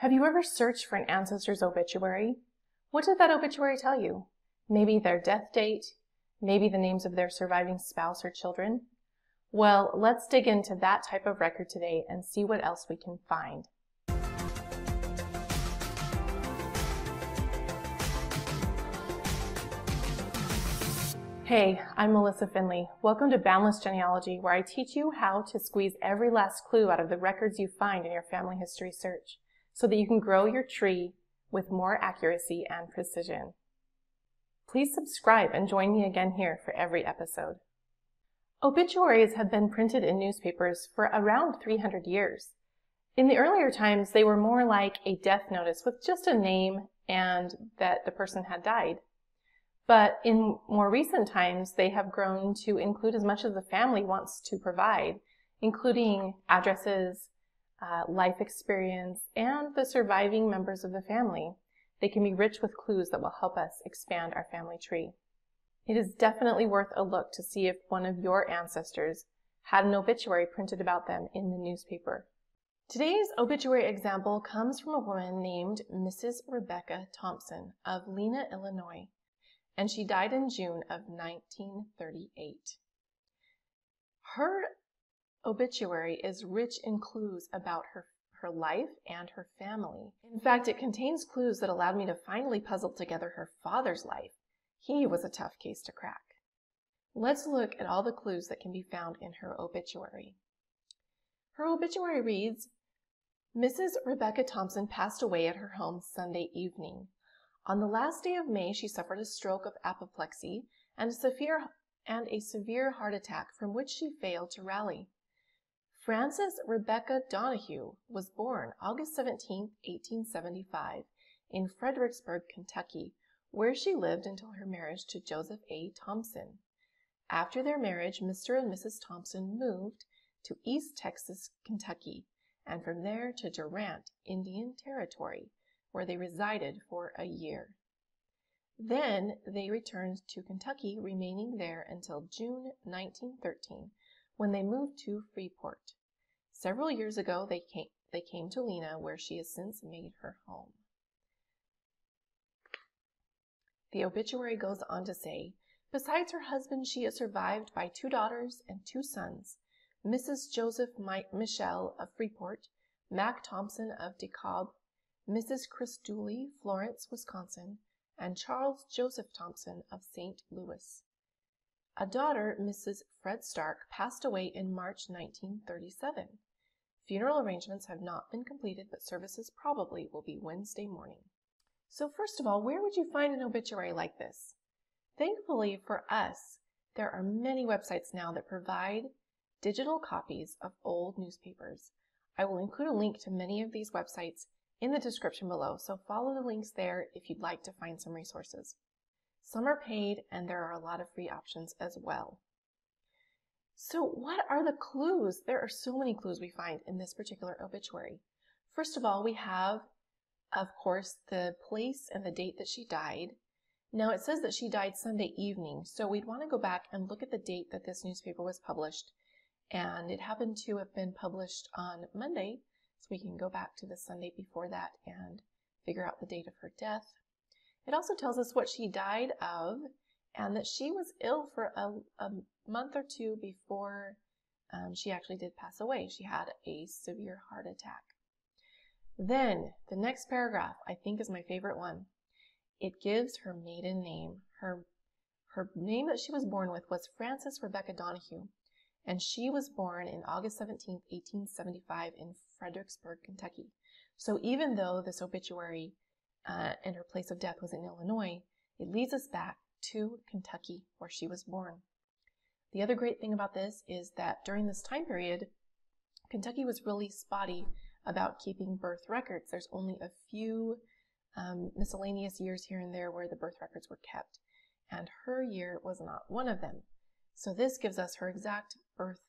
Have you ever searched for an ancestor's obituary? What did that obituary tell you? Maybe their death date, maybe the names of their surviving spouse or children? Well, let's dig into that type of record today and see what else we can find. Hey, I'm Melissa Finley. Welcome to Boundless Genealogy, where I teach you how to squeeze every last clue out of the records you find in your family history search so that you can grow your tree with more accuracy and precision. Please subscribe and join me again here for every episode. Obituaries have been printed in newspapers for around 300 years. In the earlier times, they were more like a death notice with just a name and that the person had died. But in more recent times, they have grown to include as much as the family wants to provide, including addresses, uh, life experience, and the surviving members of the family. They can be rich with clues that will help us expand our family tree. It is definitely worth a look to see if one of your ancestors had an obituary printed about them in the newspaper. Today's obituary example comes from a woman named Mrs. Rebecca Thompson of Lena, Illinois and she died in June of 1938. Her obituary is rich in clues about her, her life and her family. In fact, it contains clues that allowed me to finally puzzle together her father's life. He was a tough case to crack. Let's look at all the clues that can be found in her obituary. Her obituary reads, Mrs. Rebecca Thompson passed away at her home Sunday evening. On the last day of May she suffered a stroke of apoplexy and a severe, and a severe heart attack from which she failed to rally. Frances Rebecca Donohoo was born August 17, 1875, in Fredericksburg, Kentucky, where she lived until her marriage to Joseph A. Thompson. After their marriage, Mr. and Mrs. Thompson moved to East Texas, Kentucky, and from there to Durant, Indian Territory, where they resided for a year. Then they returned to Kentucky, remaining there until June 1913, when they moved to Freeport. Several years ago, they came, they came to Lena, where she has since made her home. The obituary goes on to say, besides her husband, she is survived by two daughters and two sons, Mrs. Joseph Michelle of Freeport, Mac Thompson of DeKalb, Mrs. Chris Dooley, Florence, Wisconsin, and Charles Joseph Thompson of St. Louis. A daughter, Mrs. Fred Stark, passed away in March 1937. Funeral arrangements have not been completed, but services probably will be Wednesday morning. So first of all, where would you find an obituary like this? Thankfully for us, there are many websites now that provide digital copies of old newspapers. I will include a link to many of these websites in the description below, so follow the links there if you'd like to find some resources. Some are paid and there are a lot of free options as well. So what are the clues? There are so many clues we find in this particular obituary. First of all, we have, of course, the place and the date that she died. Now it says that she died Sunday evening, so we'd want to go back and look at the date that this newspaper was published. And it happened to have been published on Monday, so we can go back to the Sunday before that and figure out the date of her death. It also tells us what she died of and that she was ill for a, a month or two before um, she actually did pass away. She had a severe heart attack. Then the next paragraph I think is my favorite one. It gives her maiden name. Her, her name that she was born with was Frances Rebecca Donohoo and she was born in August 17, 1875 in Fredericksburg, Kentucky. So even though this obituary uh, and her place of death was in Illinois, it leads us back to Kentucky where she was born. The other great thing about this is that during this time period, Kentucky was really spotty about keeping birth records. There's only a few um, miscellaneous years here and there where the birth records were kept, and her year was not one of them. So this gives us her exact birth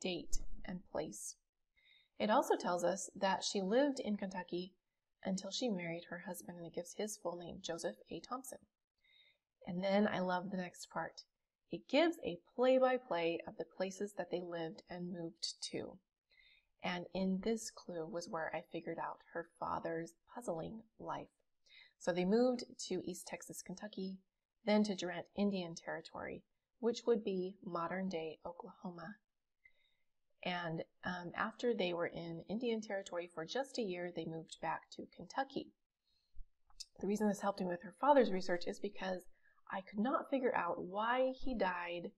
date and place. It also tells us that she lived in Kentucky until she married her husband, and it gives his full name, Joseph A. Thompson. And then I love the next part. It gives a play by play of the places that they lived and moved to. And in this clue was where I figured out her father's puzzling life. So they moved to East Texas, Kentucky, then to Durant Indian Territory, which would be modern day Oklahoma. And um, after they were in Indian Territory for just a year, they moved back to Kentucky. The reason this helped me with her father's research is because I could not figure out why he died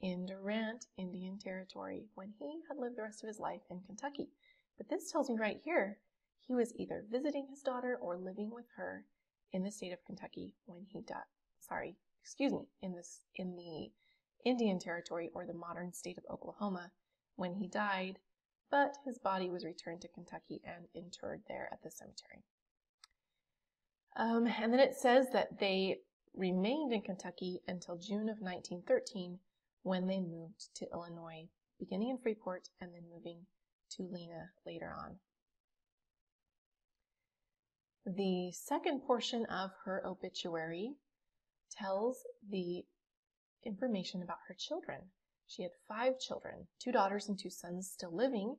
in Durant Indian Territory when he had lived the rest of his life in Kentucky. But this tells me right here he was either visiting his daughter or living with her in the state of Kentucky when he died. Sorry, excuse me, in this in the Indian Territory or the modern state of Oklahoma when he died, but his body was returned to Kentucky and interred there at the cemetery. Um, and then it says that they remained in Kentucky until June of 1913 when they moved to Illinois, beginning in Freeport and then moving to Lena later on. The second portion of her obituary tells the information about her children. She had five children, two daughters and two sons still living,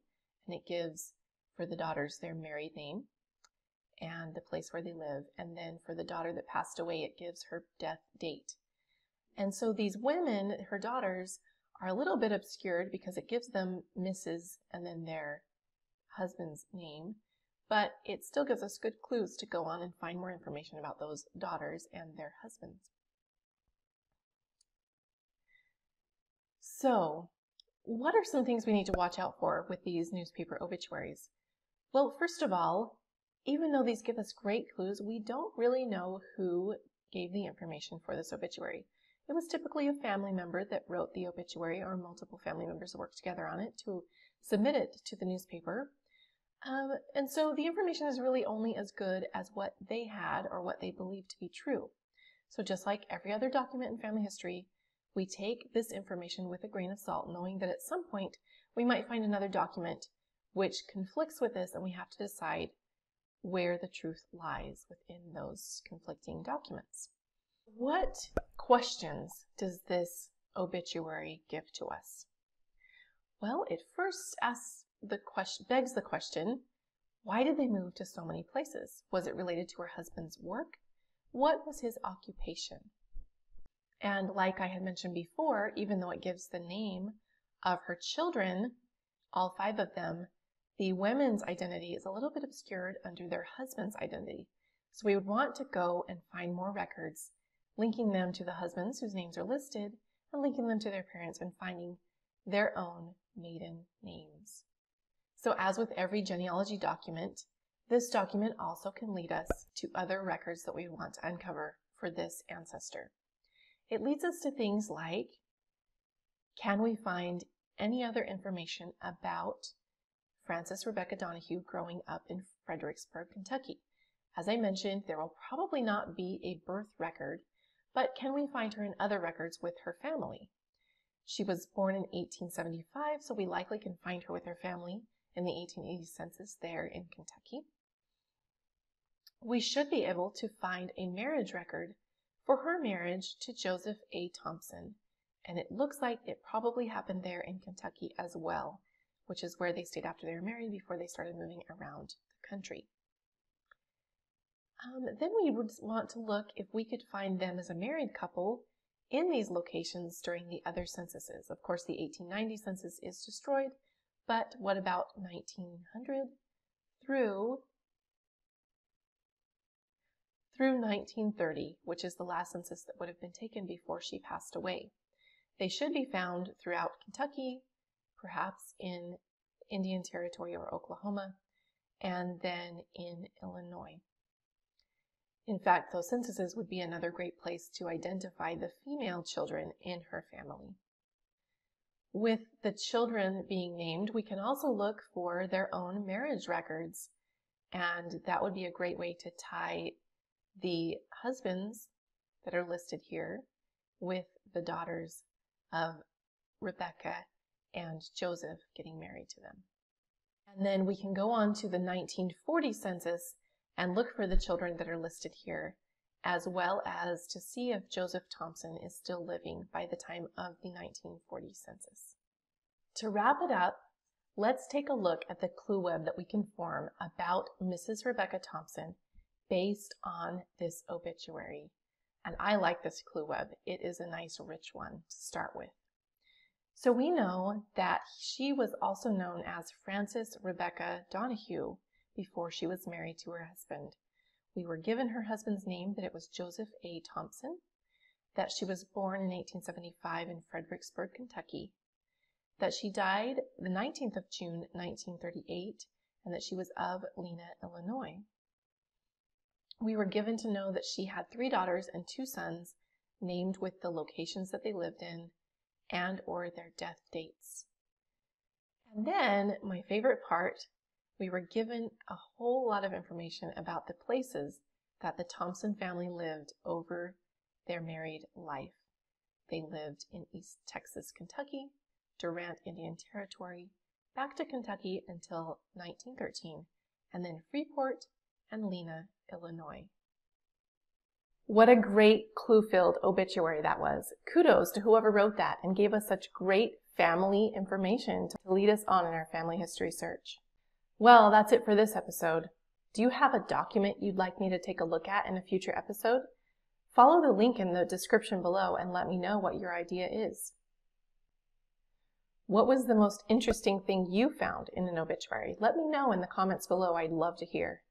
and it gives for the daughters their married name and the place where they live. And then for the daughter that passed away, it gives her death date. And so these women, her daughters, are a little bit obscured because it gives them Mrs. and then their husband's name, but it still gives us good clues to go on and find more information about those daughters and their husbands. So, what are some things we need to watch out for with these newspaper obituaries? Well, first of all, even though these give us great clues, we don't really know who gave the information for this obituary. It was typically a family member that wrote the obituary or multiple family members worked together on it to submit it to the newspaper. Um, and so the information is really only as good as what they had or what they believed to be true. So just like every other document in family history, we take this information with a grain of salt, knowing that at some point we might find another document which conflicts with this and we have to decide where the truth lies within those conflicting documents. What questions does this obituary give to us? Well, it first asks the question, begs the question, why did they move to so many places? Was it related to her husband's work? What was his occupation? And like I had mentioned before, even though it gives the name of her children, all five of them, the women's identity is a little bit obscured under their husband's identity. So we would want to go and find more records, linking them to the husbands whose names are listed, and linking them to their parents and finding their own maiden names. So as with every genealogy document, this document also can lead us to other records that we want to uncover for this ancestor. It leads us to things like, can we find any other information about Frances Rebecca Donohoo growing up in Fredericksburg, Kentucky. As I mentioned, there will probably not be a birth record, but can we find her in other records with her family? She was born in 1875, so we likely can find her with her family in the 1880 census there in Kentucky. We should be able to find a marriage record for her marriage to Joseph A. Thompson, and it looks like it probably happened there in Kentucky as well which is where they stayed after they were married before they started moving around the country. Um, then we would want to look if we could find them as a married couple in these locations during the other censuses. Of course, the 1890 census is destroyed, but what about 1900 through through 1930, which is the last census that would have been taken before she passed away. They should be found throughout Kentucky, perhaps in Indian Territory or Oklahoma, and then in Illinois. In fact, those censuses would be another great place to identify the female children in her family. With the children being named, we can also look for their own marriage records, and that would be a great way to tie the husbands that are listed here with the daughters of Rebecca and Joseph getting married to them. And then we can go on to the 1940 census and look for the children that are listed here, as well as to see if Joseph Thompson is still living by the time of the 1940 census. To wrap it up, let's take a look at the clue web that we can form about Mrs. Rebecca Thompson based on this obituary. And I like this clue web. It is a nice rich one to start with. So we know that she was also known as Frances Rebecca Donohoo before she was married to her husband. We were given her husband's name, that it was Joseph A. Thompson, that she was born in 1875 in Fredericksburg, Kentucky, that she died the 19th of June, 1938, and that she was of Lena, Illinois. We were given to know that she had three daughters and two sons named with the locations that they lived in and or their death dates. And then my favorite part, we were given a whole lot of information about the places that the Thompson family lived over their married life. They lived in East Texas, Kentucky, Durant Indian Territory, back to Kentucky until 1913, and then Freeport and Lena, Illinois. What a great clue-filled obituary that was. Kudos to whoever wrote that and gave us such great family information to lead us on in our family history search. Well, that's it for this episode. Do you have a document you'd like me to take a look at in a future episode? Follow the link in the description below and let me know what your idea is. What was the most interesting thing you found in an obituary? Let me know in the comments below. I'd love to hear.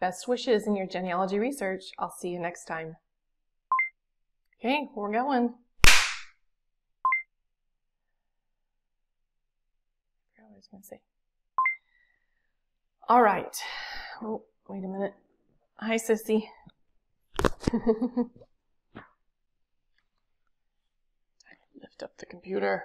Best wishes in your genealogy research. I'll see you next time. Okay, we're going. I was going to say. All right. Oh, wait a minute. Hi, sissy. Lift up the computer.